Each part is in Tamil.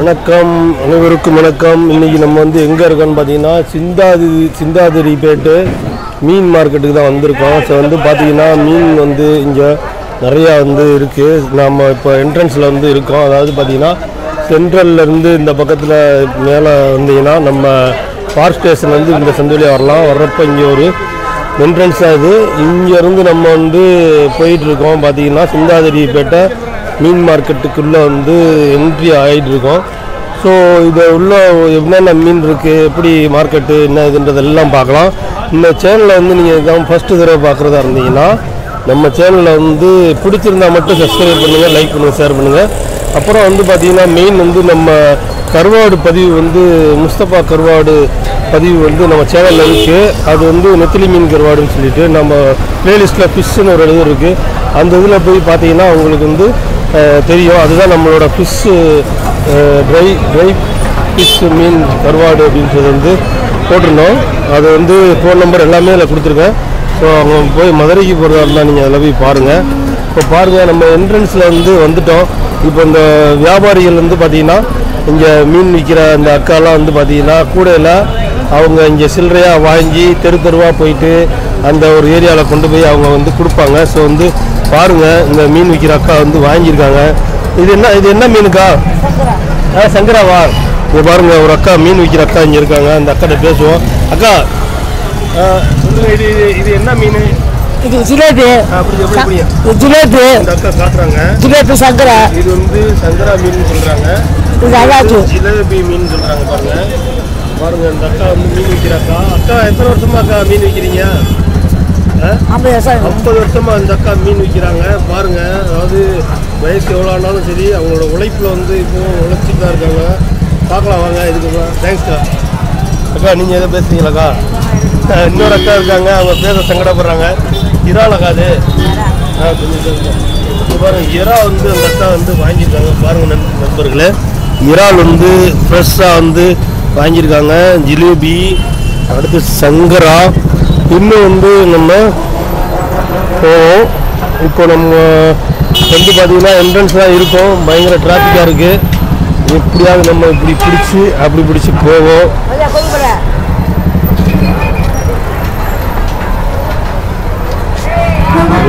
வணக்கம். அனைவருக்கும் வணக்கம். இன்றைக்கி நம்ம வந்து எங்கே இருக்கோன்னு பார்த்தீங்கன்னா சிந்தாதி சிந்தாதிரிப்பேட்டு மீன் மார்க்கெட்டுக்கு தான் வந்திருக்கோம். ஸோ வந்து பார்த்தீங்கன்னா மீன் வந்து இங்கே நிறையா வந்து இருக்குது நம்ம இப்போ என்ட்ரன்ஸில் வந்து இருக்கோம். அதாவது பார்த்தீங்கன்னா சென்ட்ரல்லேருந்து இந்த பக்கத்தில் மேலே வந்தீங்கன்னா நம்ம பார்க் ஸ்டேஷன்லேருந்து இந்த சந்தோலியாக வரலாம். வர்றப்போ இங்கே ஒரு என்ட்ரன்ஸ் ஆகுது இங்கேருந்து நம்ம வந்து போயிட்டுருக்கோம் பார்த்தீங்கன்னா சிந்தாதிரிப்பேட்டை மீன் மார்க்கெட்டுக்குள்ளே வந்து என்ட்ரி ஆகிட்டு இருக்கோம் ஸோ இதை உள்ள என்னென்ன மீன் இருக்குது எப்படி மார்க்கெட்டு என்ன இதுன்றதெல்லாம் பார்க்கலாம். இந்த சேனலில் வந்து நீங்கள் இதான் ஃபஸ்ட்டு தடவை பார்க்குறதா இருந்தீங்கன்னா நம்ம சேனலில் வந்து பிடிச்சிருந்தா மட்டும் சப்ஸ்கிரைப் பண்ணுங்கள் லைக் பண்ணுங்கள் ஷேர் பண்ணுங்கள் அப்புறம் வந்து பார்த்திங்கன்னா மெயின் வந்து நம்ம கருவாடு பதிவு வந்து முஸ்தபா கருவாடு பதிவு வந்து நம்ம சேனலில் இருக்குது அது வந்து நெத்திலி மீன் கருவாடுன்னு சொல்லிட்டு நம்ம ப்ளேலிஸ்ட்டில் ஃபிஷ்ஷுன்னு ஒரு இது இருக்குது அந்த இதில் போய் பார்த்தீங்கன்னா உங்களுக்கு வந்து தெரியும். அதுதான் நம்மளோட ஃபிஷ்ஷு ட்ரை ட்ரை ஃபிஷ்ஷு மீன் கருவாடு அப்படின்றது வந்து போட்டிருந்தோம். அது வந்து ஃபோன் நம்பர் எல்லாமே அதில் கொடுத்துருக்கேன். ஸோ அவங்க போய் மதுரைக்கு போகிறதா இருந்தால் நீங்கள் அதில் போய் பாருங்கள் இப்போ பாருங்கள் நம்ம என்ட்ரன்ஸில் வந்து வந்துட்டோம். இப்போ இந்த வியாபாரிகள் வந்து பார்த்தீங்கன்னா இங்கே மீன் விற்கிற அந்த அக்காலாம் வந்து பார்த்தீங்கன்னா கூடையில் அவங்க இங்கே சில்லறையாக வாங்கி தெரு தெருவாக போயிட்டு அந்த ஒரு ஏரியாவில் கொண்டு போய் அவங்க வந்து கொடுப்பாங்க. ஸோ வந்து பாருங்கள் இந்த மீன் விற்கிற அக்கா வந்து வாங்கியிருக்காங்க. இது என்ன இது என்ன மீனுக்கா? ஆ சங்கராவா இங்கே பாருங்க ஒரு அக்கா மீன் விற்கிற அக்கா இங்கே இருக்காங்க. அந்த அக்காட்ட பேசுவோம். அக்கா இது இது- என்ன மீன்? இது ஜிலேபி. ஜிலேபி. ஜிலேபி சங்கரை. இது வந்து சங்கரா மீன் சொல்றாங்க. இது அதாச்சு ஜிலேபி மீன் சொல்றாங்க பாருங்க. பாருங்க இந்த அக்கா வந்து மீன் விற்கிற அக்கா. எத்தனை வருஷமா அக்கா மீன் விற்கிறீங்க? ஐம்பது வருஷம் ஐம்பது வருஷமாக அந்த அக்கா மீன் விற்கிறாங்க பாருங்க அதாவது வயசு எவ்வளோ ஆனாலும் சரி அவங்களோட உழைப்பில் வந்து இப்போ உழைச்சிட்டு தான் இருக்காங்க. பார்க்கலாம் வாங்க இதுக்கு தேங்க்ஸ்க்கா அக்கா. நீங்கள் எதை பேசுறீங்களாக்கா இன்னொரு அக்கா இருக்காங்க அவங்க பேச சங்கடப்படுறாங்க. இறால் அக்கா அது. ஆ, கொஞ்சம் பாருங்க இறா வந்து அந்த அக்கா வந்து வாங்கியிருக்காங்க. பாருங்க நண்பர்களே. இறால் வந்து ஃப்ரெஷ்ஷாக வந்து வாங்கியிருக்காங்க. ஜிலேபி அடுத்து சங்கரா இன்னும் வந்து நம்ம போவோம். இப்போ நம்ம வந்து பார்த்தீங்கன்னா என்ட்ரன்ஸ் தான் இருக்கும். பயங்கர டிராஃபிக்காக இருக்குது எப்படியாவது நம்ம இப்படி பிடிச்சி அப்படி பிடிச்சி போவோம்.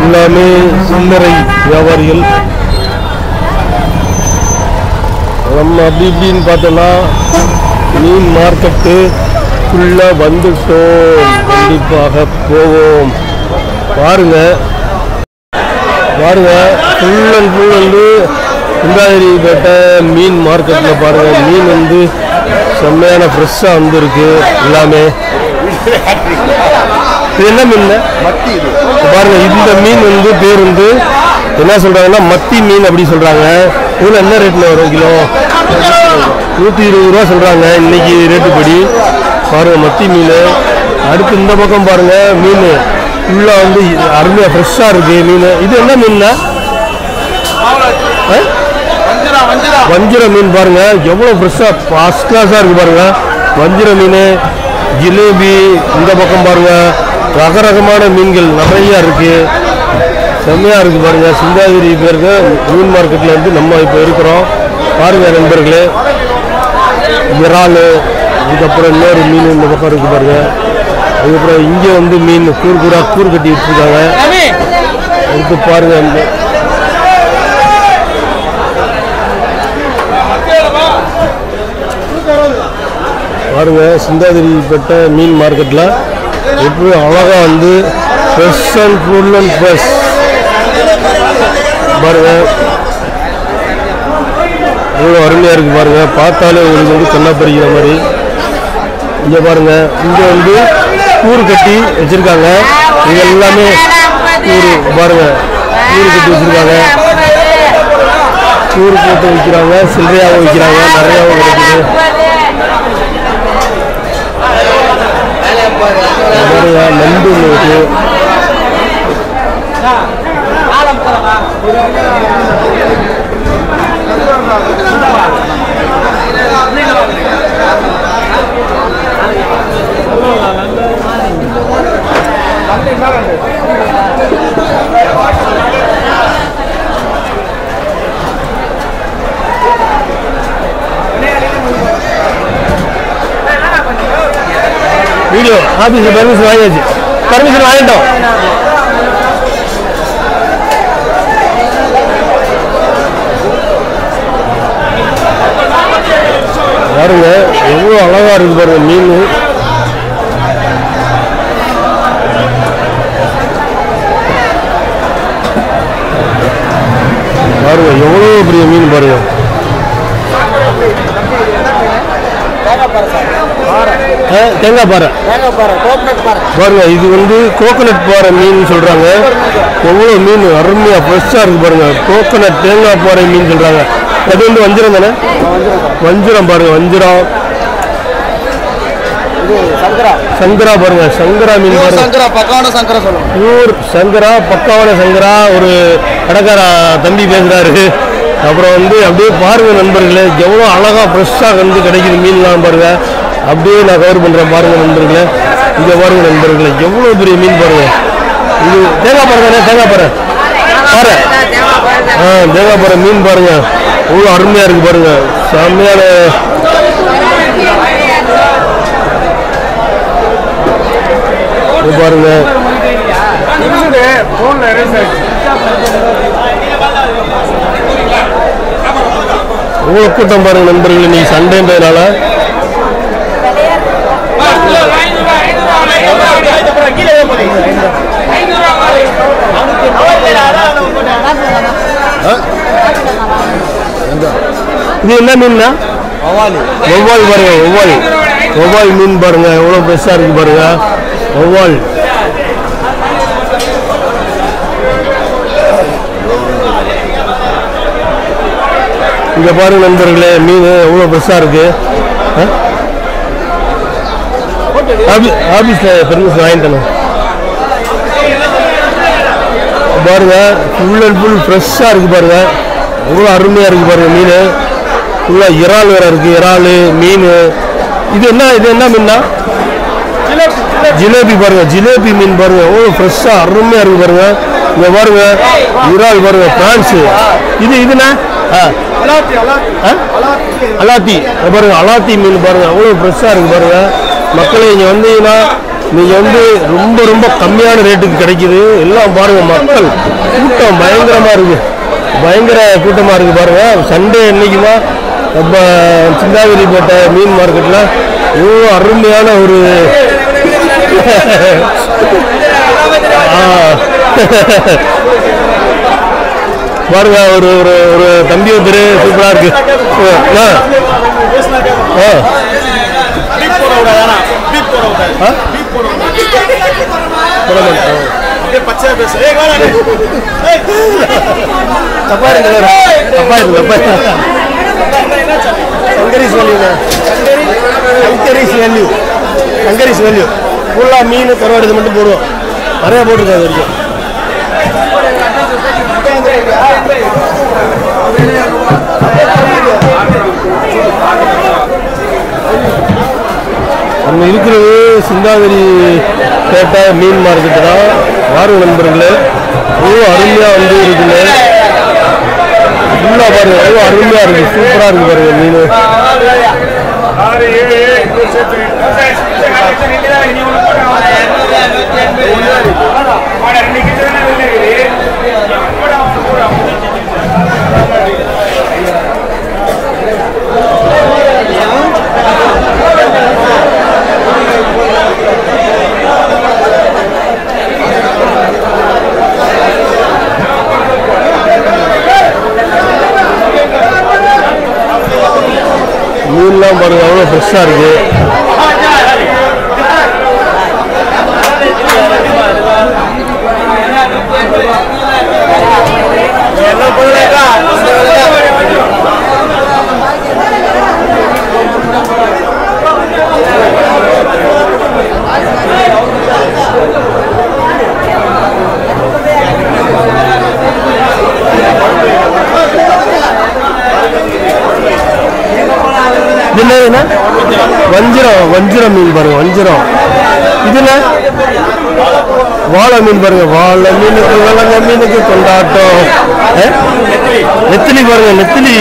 எல்லாமே சில்லறை வியாபாரிகள். நம்ம அப்படி இப்படின்னு பார்த்தோம்னா மீன் மார்க்கெட்டு ஃபுல்லாக வந்துட்டோம். கண்டிப்பாக போவோம். பாருங்க. பாருங்க. ஃபுல் அண்ட் ஃபுல் வந்து குண்டாதிரிப்பேட்டை மீன் மார்க்கெட்டில் பாருங்க. மீன் வந்து செம்மையான ஃப்ரெஷ்ஷாக வந்துருக்கு. எல்லாமே. இது என்ன மீன் பாருங்க. இந்த மீன் வந்து பேர் வந்து என்ன சொல்றாங்கன்னா மத்தி மீன் அப்படி சொல்றாங்க. இதுல என்ன ரேட்ல வரும் கிலோ? நூத்தி இருபது ரூபா சொல்றாங்க. இன்னைக்கு ரேட்டு படி பாருங்க மத்தி மீன். அடுத்து இந்த பக்கம் பாருங்க மீன். ஃபுல்லாக வந்து அருமையா ஃப்ரெஷ்ஷா இருக்கு மீன். இது என்ன மீன்னா? வஞ்சிர மீன் பாருங்க. எவ்வளோ ஃப்ரெஷ்ஷாக ஃபர்ஸ்ட் கிளாஸாக இருக்கு பாருங்க. வஞ்சிர மீன் ஜிலேபி இந்த பக்கம் பாருங்க. ரக ரகமான மீன்கள் நிறைய இருக்கு. செம்மையா இருக்கு பாருங்க. சிந்தாதிரி பேருக்கு மீன் மார்க்கெட்ல வந்து நம்ம இப்போ இருக்கிறோம். பாருங்க நண்பர்களே. இறால் இதுக்கப்புறம் இன்னொரு மீன் இந்த பக்கம் இருக்கு பாருங்க. அதுக்கப்புறம் இங்கே வந்து மீன் கூர் கூறாக கூறு கட்டி வச்சுருக்காங்க அடுத்து பாருங்க. இந்த- பாருங்க சிந்தாதிரிப்பட்ட மீன் மார்க்கெட்டில் எப்படி அழகா வந்து fresh and full and fresh பாருங்க. எவ்வளோ அருமையாக இருக்குது பாருங்கள் பார்த்தாலே உங்களுக்கு வந்து கண்ணா பறிக்கிற மாதிரி. இங்கே பாருங்கள் இங்கே வந்து கூறு கட்டி வச்சுருக்காங்க. இது எல்லாமே கூறு. பாருங்கள் கூறு கட்டி வச்சுருக்காங்க. கூறு போட்டு விற்கிறாங்க சில்லறையாகவும் விற்கிறாங்க நிறையாவும் கிடைக்குது. நண்டு இருக்கு. Thank வீடியோ ஆஃபீஸில் பர்மிஷன் வாங்கியாச்சு பர்மிஷன் வாங்கிட்டோம் பாருங்க எவ்வளோ அழகா இருக்கு பாருங்க மீன் பாருங்க எவ்வளோ பெரிய மீன் பாருங்க ஆ, தேங்காய் பாறை. பாருங்க இது வந்து கோகனட் பாறை மீன் சொல்றாங்க. எவ்வளோ மீன் அருமையா ஃப்ரெஷ்ஷாக இருக்கு பாருங்க. கோகனட் தேங்காய் பாறை மீன் சொல்றாங்க. அது வந்து வஞ்சிரம் தானே? வஞ்சிரம் பாருங்க வஞ்சிரம். சங்கரா. பாருங்க சங்கரா மீன் பியூர் சங்கரா பக்காவான சங்கரா ஒரு கடைக்கார தம்பி பேசுறாரு. அப்புறம் வந்து அப்படியே பாருங்க நண்பர்களே எவ்வளோ அழகா ஃப்ரெஷ்ஷாக வந்து கிடைக்குது மீன்லாம் பாருங்க. அப்படியே நான் கவர் பண்ணுறேன் பாருங்க நண்பர்களே இங்க பாருங்க நண்பர்களே எவ்வளோ பெரிய மீன் பாருங்க. இது தேங்காய் பாருங்க தேங்காய் பாரு பாரு ஆ தேங்காய் பாரு மீன் பாருங்க. எவ்வளோ அருமையா இருக்கு பாருங்க. செம்மையான இது பாருங்க. கூட்டம் பாருங்க நண்பர்கள் இன்னைக்கு சண்டேன்றதுனால இது என்ன மீன்னா? ஒவ்வாள் பாருங்க ஒவ்வாள் ஒவ்வாள் மீன் பாருங்க எவ்வளோ பெருசா இருக்கு பாருங்க. ஒவ்வாள் இங்க பாருங்க நண்பர்களே மீன் எவ்வளோ பெருசா இருக்கு. ஆ? ஆபி- ஆபீஸ்ல பெர்மிஷன் வாங்கிட்டேன் பாருங்க ஃபுல் அண்ட் ஃபுல் ஃப்ரெஷ்ஷாக இருக்கு பாருங்க. எவ்வளோ அருமையாக இருக்கு பாருங்க மீன். உள்ள இறால் வேற இருக்கு இறால் மீன். இது என்ன இது என்ன மீன்னா? ஜிலேபி பாருங்க ஜிலேபி மீன் பாருங்க. ஓ ஃப்ரெஷ்ஷாக அருமையாக இருக்கு பாருங்க. இங்க பாருங்க இறால் பாருங்க பிரான்ஸ் இது இதுனா ஆ. ஆ? அலாத்தி. பாருங்க அலாத்தி மீன் பாருங்க. அவ்வளோ ஃப்ரெஷ்ஷாக இருக்கு பாருங்க. மக்களே இங்கே வந்தீங்கன்னா நீங்கள் வந்து ரொம்ப ரொம்ப கம்மியான ரேட்டுக்கு கிடைக்குது. எல்லாம் பாருங்க மக்கள். கூட்டம் பயங்கரமாக இருக்கு. பயங்கர கூட்டமாக இருக்கு பாருங்க. சண்டே என்னைக்குமா நம்ம சிந்தாதிரிப்பேட்டை மீன் மார்க்கெட்டில் எவ்வளோ அருமையான ஒரு. பாருங்க ஒரு ஒரு ஒரு தம்பி ஒருத்தர் சூப்பரா இருக்கு. தப்பா இருக்கு தப்பா இருக்கு கங்கரிஸ் வேல்யூண்ணே கங்கரிஸ் வேல்யூ கங்கரிஸ் வேல்யூ ஃபுல்லாக மீன் கருவாடு இது மட்டும் போடுவோம். நிறையா போட்டிருக்காது வரைக்கும். நம்ம இருக்கிறது சிந்தாவரி பேட்டை மீன் மார்க்கெட்டு தான். வாருங்க நண்பர்களே? ரொம்ப அருமையாக வந்து இருக்குது ஃபுல்லாக பாரு எவ்வளோ அருமையாக இருக்குது சூப்பராக இருக்குது பாருங்க மீன் மீன்லாம் பாருங்க என்ன? வஞ்சிரம் வஞ்சிரம் மீன் பாருங்க வஞ்சிரம் இதுல வாழை மீன் பாருங்க வாழை மீனுக்கு விலங்க மீனுக்கு கொண்டாட்டம். நெத்திலி பாருங்க நெத்திலி.